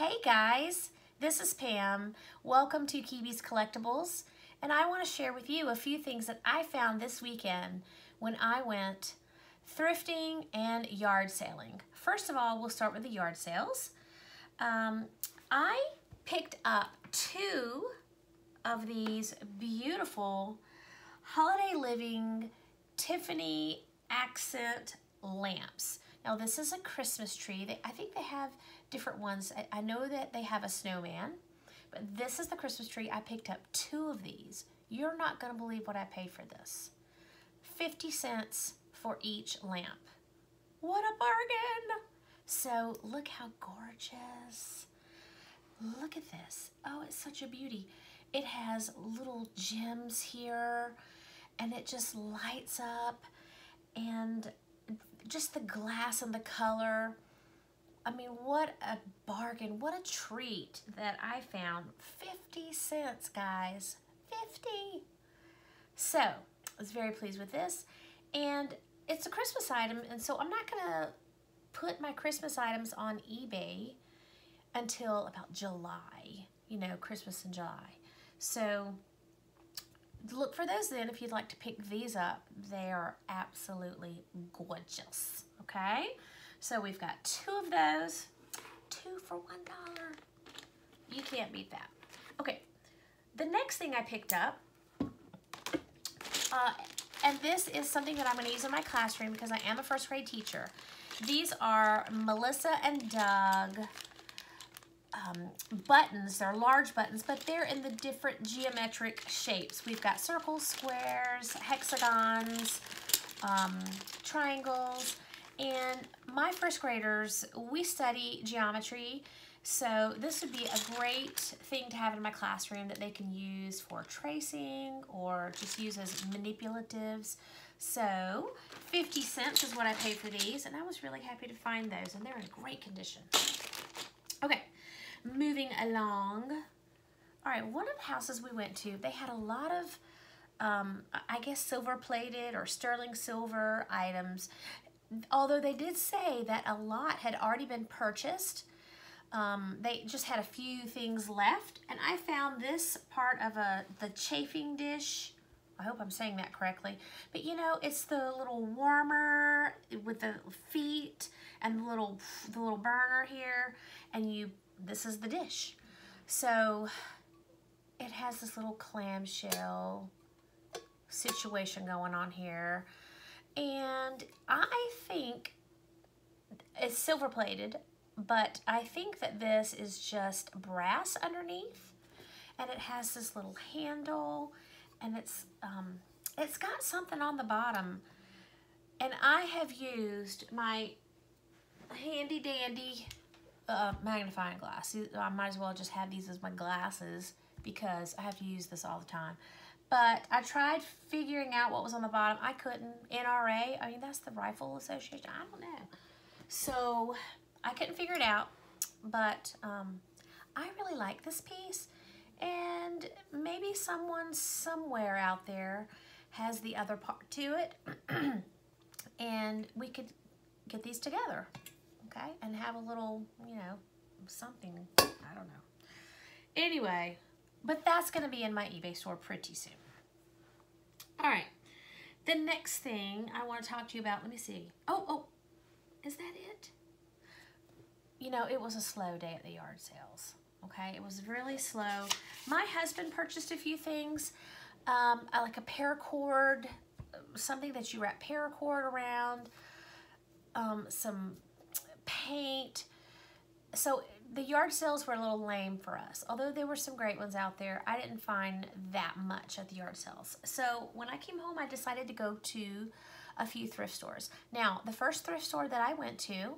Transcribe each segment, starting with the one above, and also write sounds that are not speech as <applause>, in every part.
Hey guys, this is Pam. Welcome to Keeby's Collectibles, and I want to share with you a few things that I found this weekend when I went thrifting and yard sailing. First of all, we'll start with the yard sales. Um, I picked up two of these beautiful Holiday Living Tiffany accent lamps. Now this is a Christmas tree. They, I think they have different ones. I, I know that they have a snowman, but this is the Christmas tree. I picked up two of these. You're not gonna believe what I paid for this. 50 cents for each lamp. What a bargain! So look how gorgeous. Look at this. Oh, it's such a beauty. It has little gems here and it just lights up and just the glass and the color. I mean, what a bargain. What a treat that I found. 50 cents, guys. 50. So, I was very pleased with this. And it's a Christmas item, and so I'm not going to put my Christmas items on eBay until about July. You know, Christmas in July. So, look for those then if you'd like to pick these up. They are absolutely gorgeous, okay? So we've got two of those, two for $1. You can't beat that. Okay, the next thing I picked up, uh, and this is something that I'm gonna use in my classroom because I am a first grade teacher. These are Melissa and Doug um, buttons. They're large buttons, but they're in the different geometric shapes. We've got circles, squares, hexagons, um, triangles, and my first graders, we study geometry, so this would be a great thing to have in my classroom that they can use for tracing or just use as manipulatives. So 50 cents is what I paid for these, and I was really happy to find those, and they're in great condition. Okay, moving along. All right, one of the houses we went to, they had a lot of, um, I guess, silver plated or sterling silver items. Although they did say that a lot had already been purchased. Um, they just had a few things left. And I found this part of a the chafing dish. I hope I'm saying that correctly. But you know, it's the little warmer with the feet and the little the little burner here. And you this is the dish. So it has this little clamshell situation going on here. And I think it's silver plated, but I think that this is just brass underneath. And it has this little handle and it's um, it's got something on the bottom. And I have used my handy dandy uh, magnifying glass. I might as well just have these as my glasses because I have to use this all the time. But I tried figuring out what was on the bottom. I couldn't. NRA, I mean, that's the Rifle Association. I don't know. So I couldn't figure it out. But um, I really like this piece. And maybe someone somewhere out there has the other part to it. <clears throat> and we could get these together okay? And have a little, you know, something, I don't know. Anyway, but that's going to be in my eBay store pretty soon. All right, the next thing I want to talk to you about, let me see. Oh, oh, is that it? You know, it was a slow day at the yard sales, okay? It was really slow. My husband purchased a few things, um, like a paracord, something that you wrap paracord around, um, some paint. So the yard sales were a little lame for us. Although there were some great ones out there, I didn't find that much at the yard sales. So when I came home, I decided to go to a few thrift stores. Now, the first thrift store that I went to,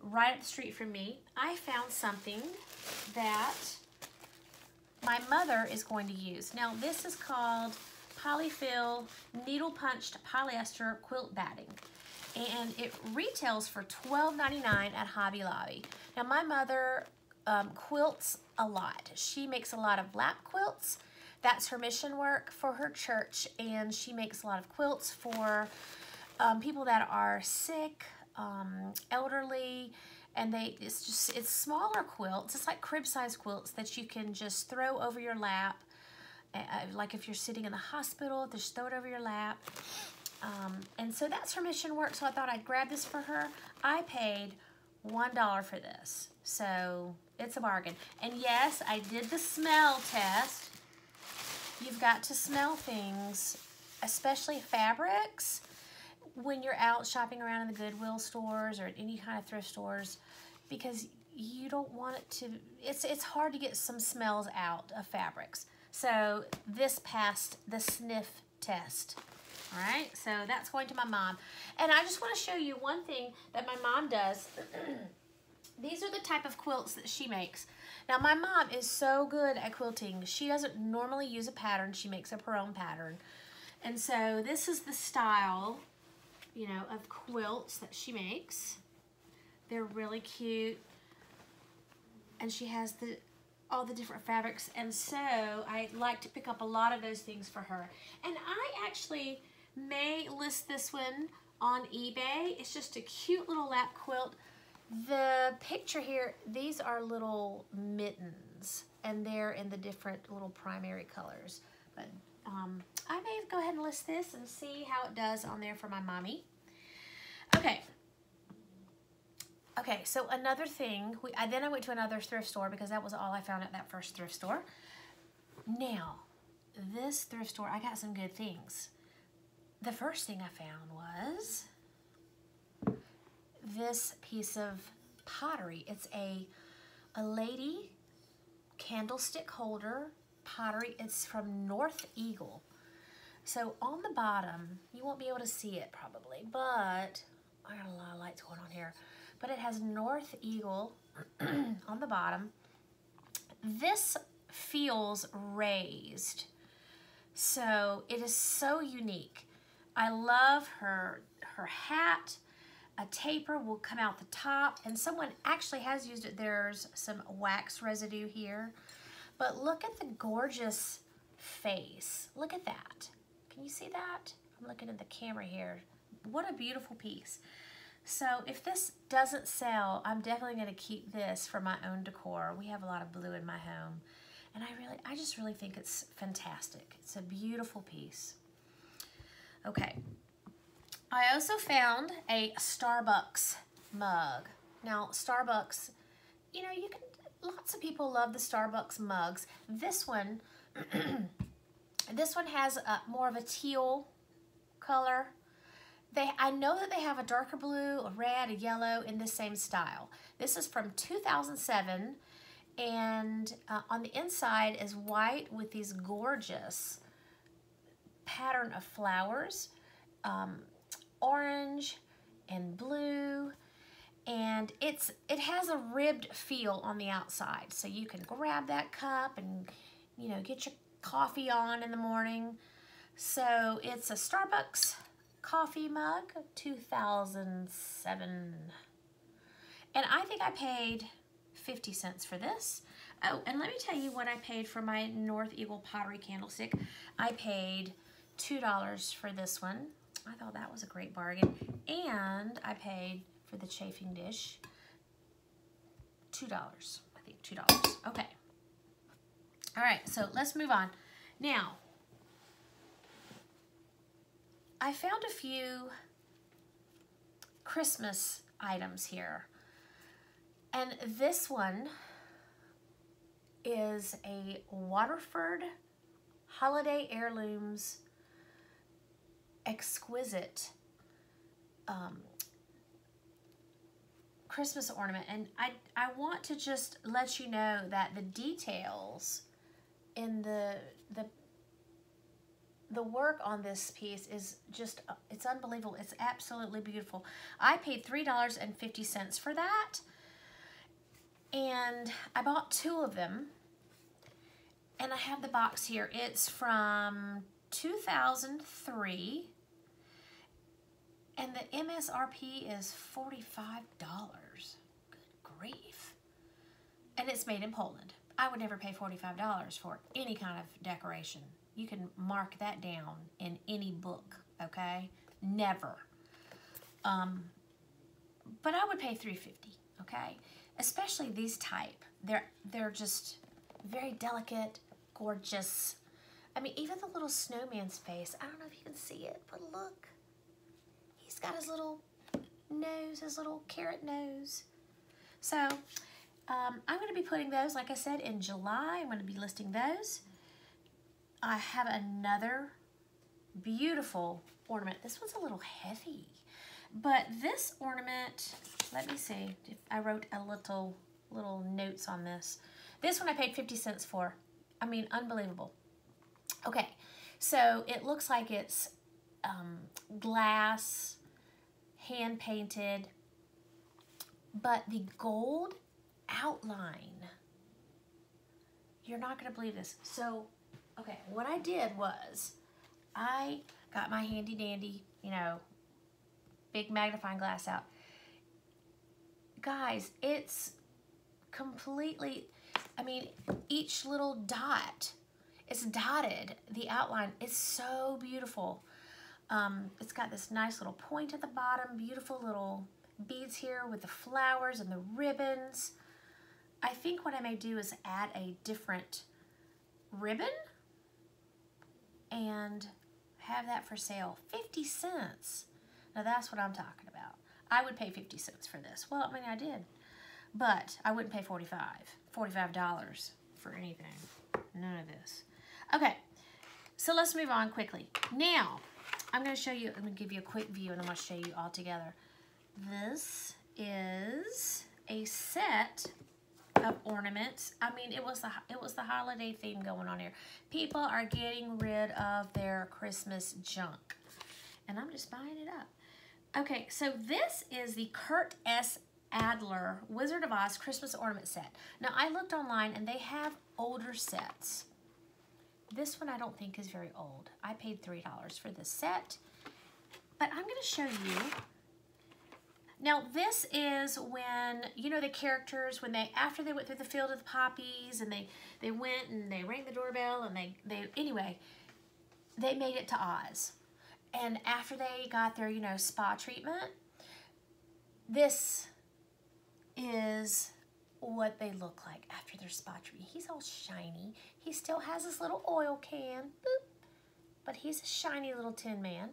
right up the street from me, I found something that my mother is going to use. Now, this is called Polyfill Needle Punched Polyester Quilt Batting and it retails for $12.99 at Hobby Lobby. Now my mother um, quilts a lot. She makes a lot of lap quilts. That's her mission work for her church and she makes a lot of quilts for um, people that are sick, um, elderly, and they it's just it's smaller quilts. It's like crib size quilts that you can just throw over your lap. Uh, like if you're sitting in the hospital just throw it over your lap. Um, and so that's her mission work. So I thought I'd grab this for her. I paid one dollar for this so it's a bargain and yes I did the smell test you've got to smell things especially fabrics when you're out shopping around in the Goodwill stores or any kind of thrift stores because you don't want it to, it's, it's hard to get some smells out of fabrics. So this passed the sniff test. All right, so that's going to my mom. And I just want to show you one thing that my mom does. <clears throat> These are the type of quilts that she makes. Now, my mom is so good at quilting. She doesn't normally use a pattern. She makes up her own pattern. And so this is the style, you know, of quilts that she makes. They're really cute. And she has the all the different fabrics. And so I like to pick up a lot of those things for her. And I actually may list this one on eBay. It's just a cute little lap quilt. The picture here, these are little mittens and they're in the different little primary colors. But um, I may go ahead and list this and see how it does on there for my mommy. Okay, Okay, so another thing, we, I, then I went to another thrift store because that was all I found at that first thrift store. Now, this thrift store, I got some good things. The first thing I found was this piece of pottery. It's a, a lady candlestick holder pottery. It's from North Eagle. So on the bottom, you won't be able to see it probably, but I got a lot of lights going on here but it has North Eagle <clears throat> on the bottom. This feels raised. So it is so unique. I love her, her hat. A taper will come out the top and someone actually has used it. There's some wax residue here. But look at the gorgeous face. Look at that. Can you see that? I'm looking at the camera here. What a beautiful piece. So if this doesn't sell, I'm definitely going to keep this for my own decor. We have a lot of blue in my home. And I really, I just really think it's fantastic. It's a beautiful piece. Okay. I also found a Starbucks mug. Now, Starbucks, you know, you can, lots of people love the Starbucks mugs. This one, <clears throat> this one has a, more of a teal color they, I know that they have a darker blue, a red, a yellow in the same style. This is from 2007 and uh, on the inside is white with these gorgeous pattern of flowers, um, orange and blue, and it's it has a ribbed feel on the outside. So you can grab that cup and you know get your coffee on in the morning. So it's a Starbucks coffee mug, 2007. And I think I paid 50 cents for this. Oh, and let me tell you what I paid for my North Eagle pottery candlestick. I paid $2 for this one. I thought that was a great bargain. And I paid for the chafing dish $2. I think $2. Okay. All right, so let's move on. Now, I found a few Christmas items here. And this one is a Waterford Holiday Heirlooms exquisite um, Christmas ornament. And I, I want to just let you know that the details in the, the the work on this piece is just, it's unbelievable. It's absolutely beautiful. I paid $3.50 for that. And I bought two of them. And I have the box here. It's from 2003. The MSRP is $45. Good grief. And it's made in Poland. I would never pay $45 for any kind of decoration. You can mark that down in any book, okay? Never. Um, but I would pay 350 okay? Especially these type. They're, they're just very delicate, gorgeous. I mean, even the little snowman's face. I don't know if you can see it, but look. Got his little nose, his little carrot nose. So um, I'm going to be putting those, like I said, in July. I'm going to be listing those. I have another beautiful ornament. This one's a little heavy, but this ornament, let me see if I wrote a little, little notes on this. This one I paid 50 cents for. I mean, unbelievable. Okay, so it looks like it's um, glass, hand painted, but the gold outline, you're not to believe this. So, okay, what I did was I got my handy dandy, you know, big magnifying glass out. Guys, it's completely, I mean, each little dot is dotted. The outline is so beautiful. Um, it's got this nice little point at the bottom, beautiful little beads here with the flowers and the ribbons. I think what I may do is add a different ribbon and have that for sale. 50 cents. Now that's what I'm talking about. I would pay 50 cents for this. Well, I mean, I did. But I wouldn't pay 45 $45 for anything. None of this. Okay, so let's move on quickly. Now, I'm going to show you, I'm going to give you a quick view and I'm going to show you all together. This is a set of ornaments. I mean, it was the it was the holiday theme going on here. People are getting rid of their Christmas junk. And I'm just buying it up. Okay, so this is the Kurt S. Adler Wizard of Oz Christmas Ornament Set. Now, I looked online and they have older sets. This one I don't think is very old. I paid $3 for this set. But I'm going to show you now this is when, you know, the characters, when they, after they went through the field of the poppies and they, they went and they rang the doorbell and they, they, anyway, they made it to Oz. And after they got their, you know, spa treatment, this is what they look like after their spa treatment. He's all shiny. He still has his little oil can, boop, but he's a shiny little tin man.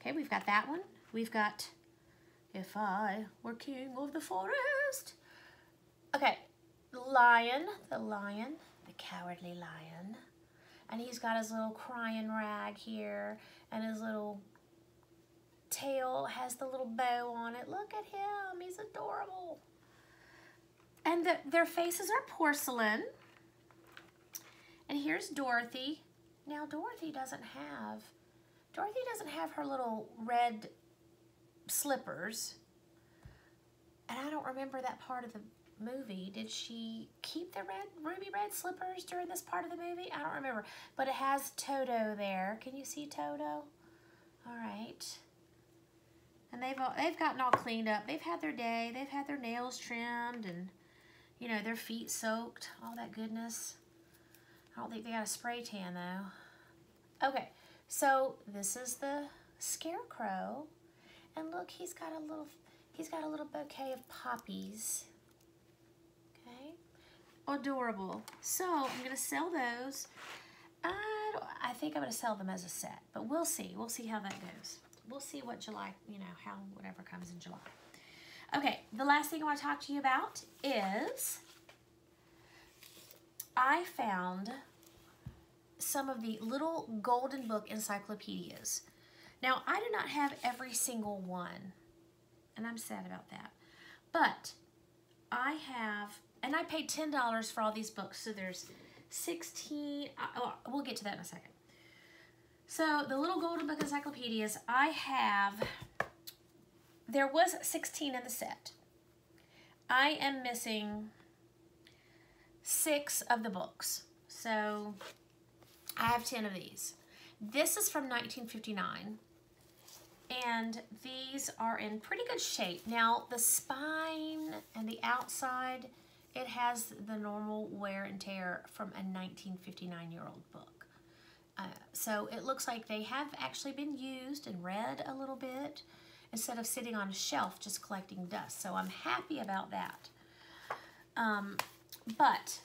Okay, we've got that one. We've got if I were king of the forest. Okay, the lion, the lion, the cowardly lion. And he's got his little crying rag here and his little tail has the little bow on it. Look at him, he's adorable. And the, their faces are porcelain. And here's Dorothy. Now Dorothy doesn't have, Dorothy doesn't have her little red slippers. And I don't remember that part of the movie. Did she keep the red, ruby red slippers during this part of the movie? I don't remember. But it has Toto there. Can you see Toto? All right. And they've all, they've gotten all cleaned up. They've had their day. They've had their nails trimmed and, you know, their feet soaked. All that goodness. I don't think they got a spray tan, though. Okay, so this is the scarecrow. And look, he's got a little, he's got a little bouquet of poppies. Okay, adorable. So I'm gonna sell those. I, I think I'm gonna sell them as a set, but we'll see. We'll see how that goes. We'll see what July, you know, how whatever comes in July. Okay, the last thing I want to talk to you about is I found some of the little golden book encyclopedias. Now, I do not have every single one, and I'm sad about that. But I have, and I paid $10 for all these books, so there's 16, uh, oh, we'll get to that in a second. So the little golden book encyclopedias, I have, there was 16 in the set. I am missing six of the books. So I have 10 of these. This is from 1959 and these are in pretty good shape. Now the spine and the outside, it has the normal wear and tear from a 1959 year old book. Uh, so it looks like they have actually been used and read a little bit instead of sitting on a shelf just collecting dust. So I'm happy about that. Um, but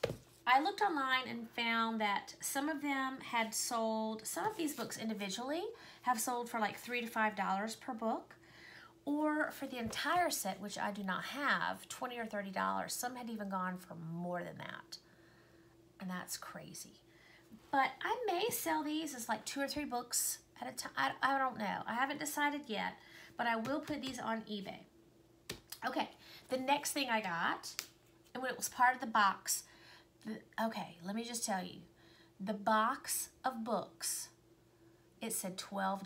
I looked online and found that some of them had sold, some of these books individually have sold for like three to five dollars per book or for the entire set, which I do not have, 20 or $30. Some had even gone for more than that. And that's crazy. But I may sell these as like two or three books at a time. I, I don't know. I haven't decided yet, but I will put these on eBay. Okay, the next thing I got, and when it was part of the box, the, okay, let me just tell you. The box of books, it said $12.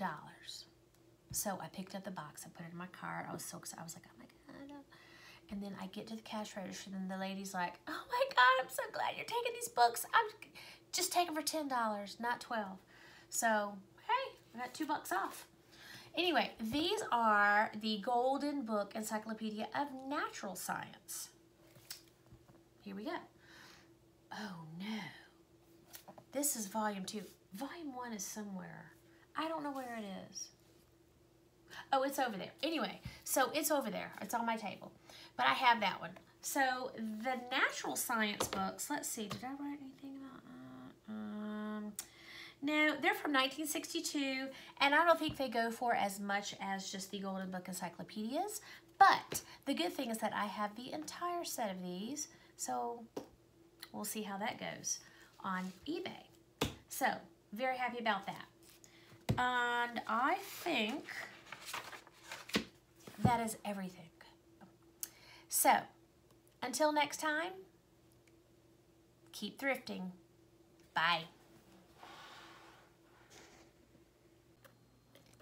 So I picked up the box. I put it in my cart. I was so excited. I was like, oh my God. Oh. And then I get to the cash register and the lady's like, oh my God, I'm so glad you're taking these books. I'm just taking for $10, not 12 So, hey, I got two bucks off. Anyway, these are the Golden Book Encyclopedia of Natural Science. Here we go. Oh no. This is volume two. Volume one is somewhere. I don't know where it is. Oh, it's over there. Anyway, so it's over there. It's on my table. But I have that one. So the natural science books, let's see, did I write anything no, they're from 1962, and I don't think they go for as much as just the Golden Book Encyclopedias, but the good thing is that I have the entire set of these, so we'll see how that goes on eBay. So, very happy about that. And I think that is everything. So, until next time, keep thrifting. Bye.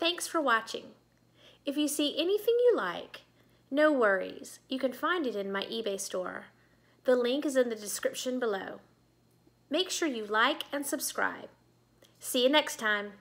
Thanks for watching. If you see anything you like, no worries. You can find it in my eBay store. The link is in the description below. Make sure you like and subscribe. See you next time.